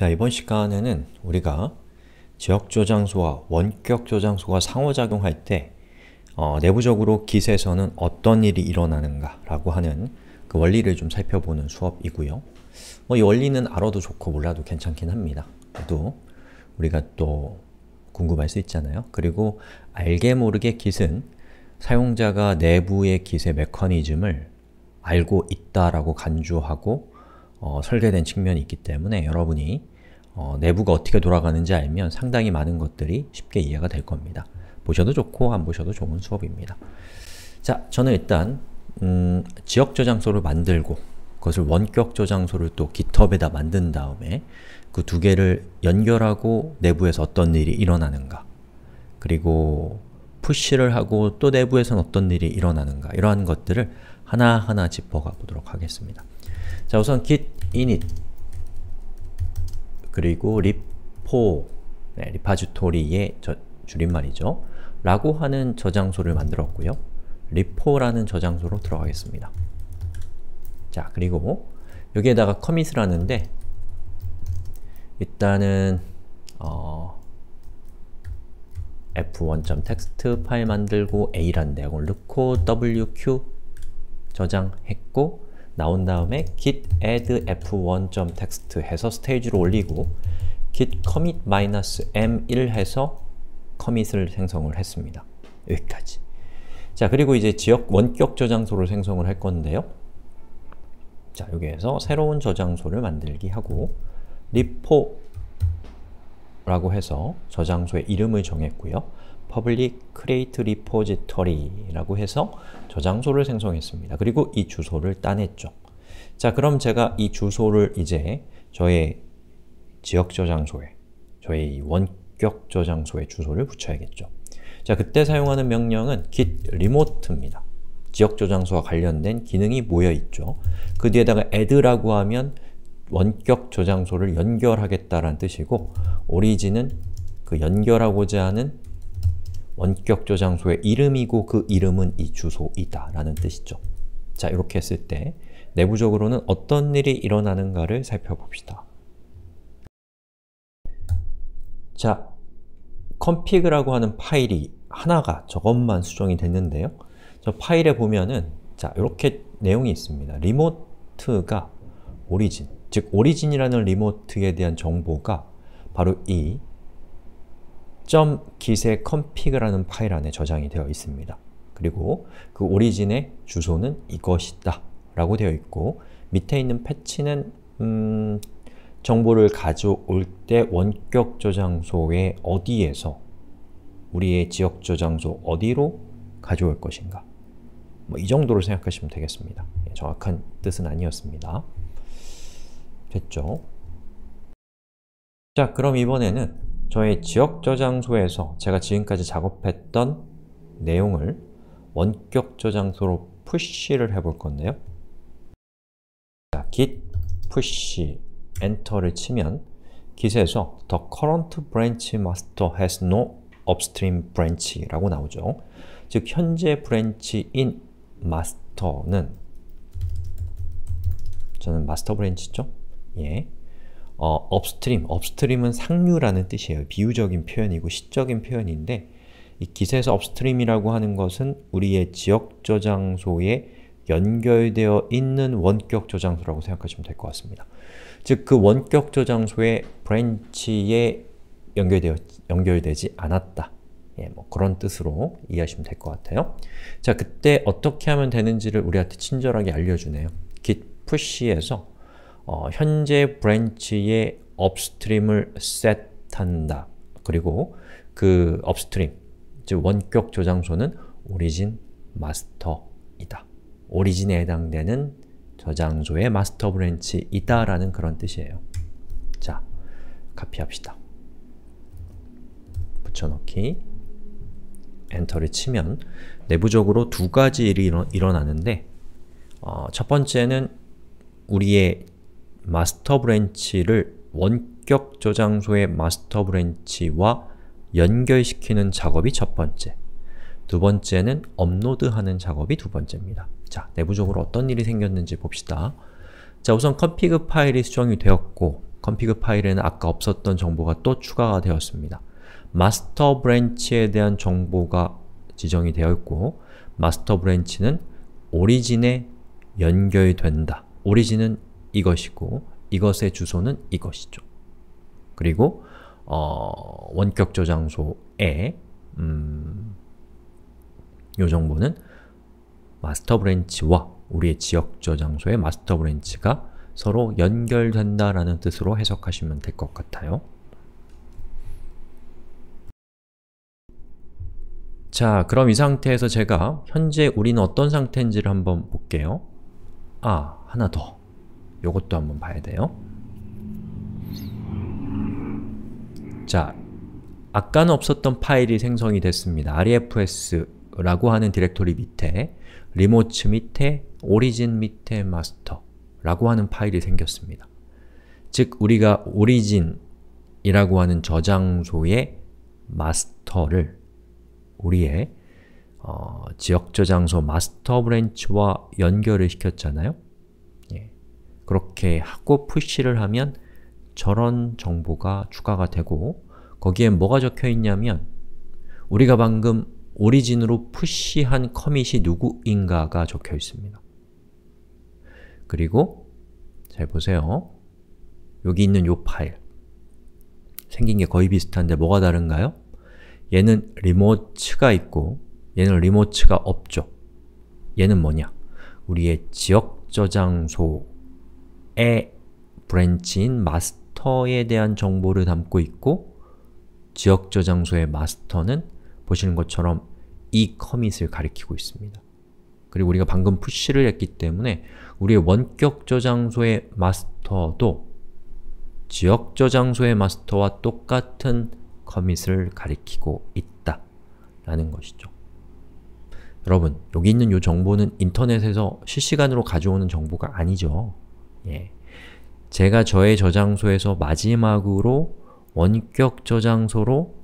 자, 이번 시간에는 우리가 지역 저장소와 원격 저장소가 상호작용할 때 어, 내부적으로 깃에서는 어떤 일이 일어나는가 라고 하는 그 원리를 좀 살펴보는 수업이고요. 뭐 이 원리는 알아도 좋고 몰라도 괜찮긴 합니다. 그래도 우리가 또 궁금할 수 있잖아요. 그리고 알게 모르게 깃은 사용자가 내부의 깃의 메커니즘을 알고 있다라고 간주하고 어, 설계된 측면이 있기 때문에 여러분이 어, 내부가 어떻게 돌아가는지 알면 상당히 많은 것들이 쉽게 이해가 될 겁니다. 보셔도 좋고 안 보셔도 좋은 수업입니다. 자, 저는 일단 음, 지역 저장소를 만들고 그것을 원격 저장소를 또 GitHub에다 만든 다음에 그 두 개를 연결하고 내부에서 어떤 일이 일어나는가 그리고 푸시를 하고 또 내부에서는 어떤 일이 일어나는가 이러한 것들을 하나하나 짚어가 보도록 하겠습니다. 자 우선 git init 그리고 리포 네, 리파지토리의 저, 줄임말이죠. 라고 하는 저장소를 만들었고요. 리포라는 저장소로 들어가겠습니다. 자, 그리고 여기에다가 커밋을 하는데 일단은 어, f1.txt 파일 만들고 a라는 내용을 넣고 wq 저장했고 나온 다음에 git add f1.txt 해서 스테이지로 올리고 git commit -m1 해서 커밋을 생성을 했습니다. 여기까지. 자, 그리고 이제 지역 원격 저장소를 생성을 할 건데요. 자, 여기에서 새로운 저장소를 만들기 하고 리포 라고 해서 저장소의 이름을 정했고요. Public create repository 라고 해서 저장소를 생성했습니다. 그리고 이 주소를 따냈죠. 자, 그럼 제가 이 주소를 이제 저의 지역 저장소에, 저의 원격 저장소의 주소를 붙여야겠죠. 자, 그때 사용하는 명령은 git remote입니다. 지역 저장소와 관련된 기능이 모여있죠. 그 뒤에다가 add라고 하면 원격 저장소를 연결하겠다라는 뜻이고 오리진은 그 연결하고자 하는 원격 저장소의 이름이고 그 이름은 이 주소이다 라는 뜻이죠. 자, 이렇게 했을 때 내부적으로는 어떤 일이 일어나는가를 살펴봅시다. 자, config라고 하는 파일이 하나가 저것만 수정이 됐는데요. 저 파일에 보면은 자, 이렇게 내용이 있습니다. 리모트가 오리진, 즉 오리진이라는 리모트에 대한 정보가 바로 이 .git의 config라는 파일 안에 저장이 되어 있습니다. 그리고 그 오리진의 주소는 이것이다 라고 되어 있고 밑에 있는 패치는 음, 정보를 가져올 때 원격 저장소의 어디에서 우리의 지역 저장소 어디로 가져올 것인가 뭐 이 정도로 생각하시면 되겠습니다. 예, 정확한 뜻은 아니었습니다. 됐죠? 자, 그럼 이번에는 저의 지역 저장소에서 제가 지금까지 작업했던 내용을 원격 저장소로 푸시를 해볼 건데요. 자, git push 엔터를 치면 git에서 the current branch master has no upstream branch 라고 나오죠. 즉, 현재 branch인 master는 저는 master branch죠? 예. 어, upstream, upstream은 상류라는 뜻이에요. 비유적인 표현이고 시적인 표현인데 이 git에서 upstream이라고 하는 것은 우리의 지역 저장소에 연결되어 있는 원격 저장소라고 생각하시면 될 것 같습니다. 즉, 그 원격 저장소의 branch에 연결되어, 연결되지 않았다. 예, 뭐 그런 뜻으로 이해하시면 될 것 같아요. 자, 그때 어떻게 하면 되는지를 우리한테 친절하게 알려주네요. git push에서 어, 현재 branch의 upstream을 set한다. 그리고 그 upstream, 즉 원격 저장소는 origin master이다. origin에 해당되는 저장소의 master branch이다 라는 그런 뜻이에요. 자, 카피합시다. 붙여넣기 엔터를 치면 내부적으로 두 가지 일이 일어, 일어나는데 어, 첫 번째는 우리의 master branch를 원격 저장소의 master branch와 연결시키는 작업이 첫 번째 두 번째는 업로드하는 작업이 두 번째입니다. 자, 내부적으로 어떤 일이 생겼는지 봅시다. 자, 우선 config 파일이 수정이 되었고 config 파일에는 아까 없었던 정보가 또 추가가 되었습니다. master branch에 대한 정보가 지정이 되어 있고 master branch는 origin에 연결된다. origin은 이것이고 이것의 주소는 이것이죠. 그리고 어, 원격 저장소에 음, 이 정보는 master branch와 우리의 지역 저장소의 master branch가 서로 연결된다라는 뜻으로 해석하시면 될 것 같아요. 자, 그럼 이 상태에서 제가 현재 우리는 어떤 상태인지를 한번 볼게요. 아, 하나 더. 요것도 한번 봐야 돼요. 자, 아까는 없었던 파일이 생성이 됐습니다. refs라고 하는 디렉토리 밑에 remotes 밑에 origin 밑에 마스터 라고 하는 파일이 생겼습니다. 즉, 우리가 origin이라고 하는 저장소의 master를 우리의 어, 지역 저장소 master branch와 연결을 시켰잖아요? 예. 그렇게 하고 푸시를 하면 저런 정보가 추가가 되고 거기에 뭐가 적혀 있냐면 우리가 방금 오리진으로 푸시한 커밋이 누구인가가 적혀 있습니다. 그리고 잘 보세요. 여기 있는 요 파일 생긴 게 거의 비슷한데 뭐가 다른가요? 얘는 리모츠가 있고 얘는 리모츠가 없죠. 얘는 뭐냐? 우리의 지역 저장소 의 branch인 master에 대한 정보를 담고 있고 지역 저장소의 master는 보시는 것처럼 이 commit을 가리키고 있습니다. 그리고 우리가 방금 push를 했기 때문에 우리의 원격 저장소의 master도 지역 저장소의 master와 똑같은 commit을 가리키고 있다 라는 것이죠. 여러분, 여기 있는 이 정보는 인터넷에서 실시간으로 가져오는 정보가 아니죠. 예. 제가 저의 저장소에서 마지막으로 원격 저장소로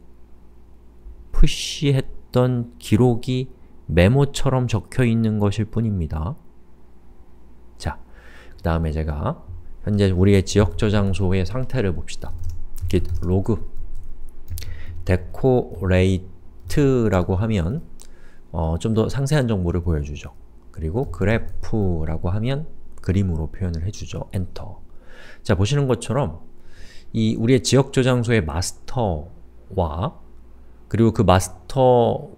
푸시했던 기록이 메모처럼 적혀 있는 것일 뿐입니다. 자, 그 다음에 제가 현재 우리의 지역 저장소의 상태를 봅시다. git log decorate라고 하면 어, 좀 더 상세한 정보를 보여주죠. 그리고 그래프라고 하면 그림으로 표현을 해주죠. 엔터. 자, 보시는 것처럼 이 우리의 지역 저장소의 마스터와 그리고 그 마스터와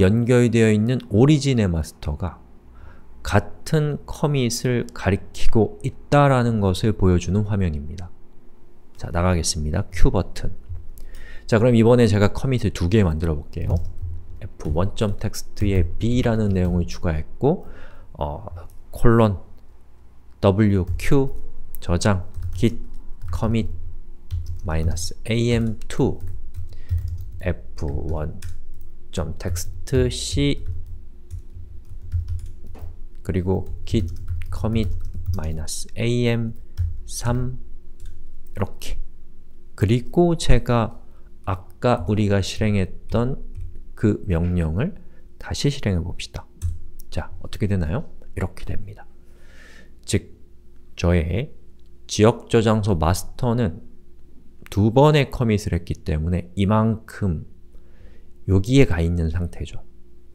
연결되어 있는 오리진의 마스터가 같은 커밋을 가리키고 있다라는 것을 보여주는 화면입니다. 자, 나가겠습니다. Q 버튼. 자, 그럼 이번에 제가 커밋을 두 개 만들어 볼게요. f1.text에 b라는 내용을 추가했고 어, 콜론 wq 저장 git commit am2 f1.text c 그리고 git commit am3 이렇게 그리고 제가 아까 우리가 실행했던 그 명령을 다시 실행해 봅시다. 자, 어떻게 되나요? 이렇게 됩니다. 즉, 저의 지역 저장소 마스터는 두 번의 커밋을 했기 때문에 이만큼 여기에 가 있는 상태죠.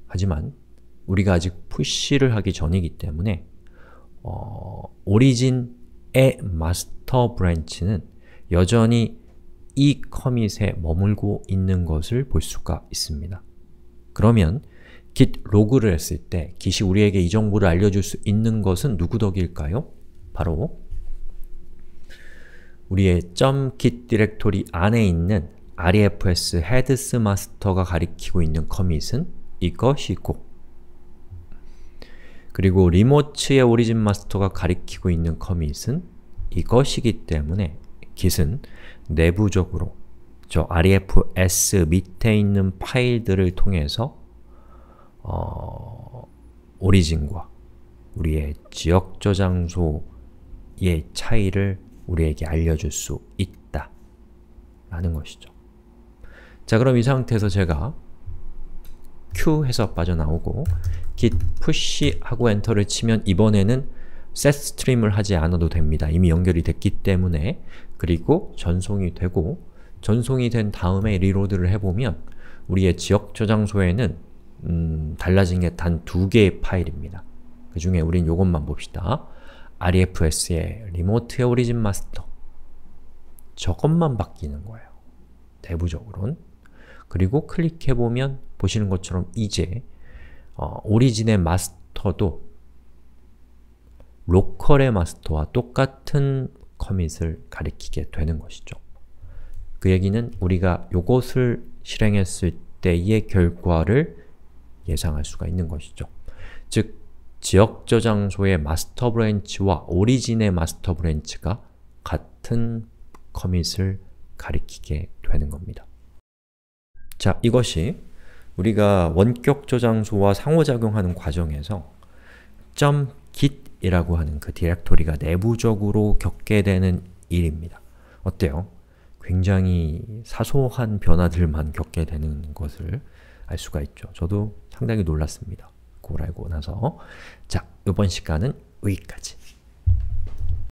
하지만 우리가 아직 push를 하기 전이기 때문에 어, origin의 master branch는 여전히 이 commit에 머물고 있는 것을 볼 수가 있습니다. 그러면 git log를 했을 때 git이 우리에게 이 정보를 알려줄 수 있는 것은 누구 덕일까요? 바로 우리의 .git 디렉토리 안에 있는 refs heads master가 가리키고 있는 커밋은 이것이고 그리고 리모츠의 오리진 마스터가 가리키고 있는 커밋은 이것이기 때문에 git은 내부적으로 저 refs 밑에 있는 파일들을 통해서 어, 오리진과 우리의 지역 저장소 의 차이를 우리에게 알려줄 수 있다 라는 것이죠. 자 그럼 이 상태에서 제가 q 해서 빠져나오고 git push 하고 엔터를 치면 이번에는 set 스트림을 하지 않아도 됩니다. 이미 연결이 됐기 때문에 그리고 전송이 되고 전송이 된 다음에 reload를 해보면 우리의 지역 저장소에는 음, 달라진 게 단 두 개의 파일입니다. 그 중에 우린 요것만 봅시다. Refs의 remote의 origin master 저것만 바뀌는 거예요. 내부적으론 그리고 클릭해보면 보시는 것처럼 이제 어, 오리진의 마스터도 로컬의 마스터와 똑같은 커밋을 가리키게 되는 것이죠. 그 얘기는 우리가 요것을 실행했을 때의 결과를 예상할 수가 있는 것이죠. 즉, 지역 저장소의 마스터 브랜치와 오리진의 마스터 브랜치가 같은 커밋을 가리키게 되는 겁니다. 자, 이것이 우리가 원격 저장소와 상호작용하는 과정에서 .git이라고 하는 그 디렉토리가 내부적으로 겪게 되는 일입니다. 어때요? 굉장히 사소한 변화들만 겪게 되는 것을 알 수가 있죠. 저도 상당히 놀랐습니다. 그걸 알고 나서 자, 이번 시간은 여기까지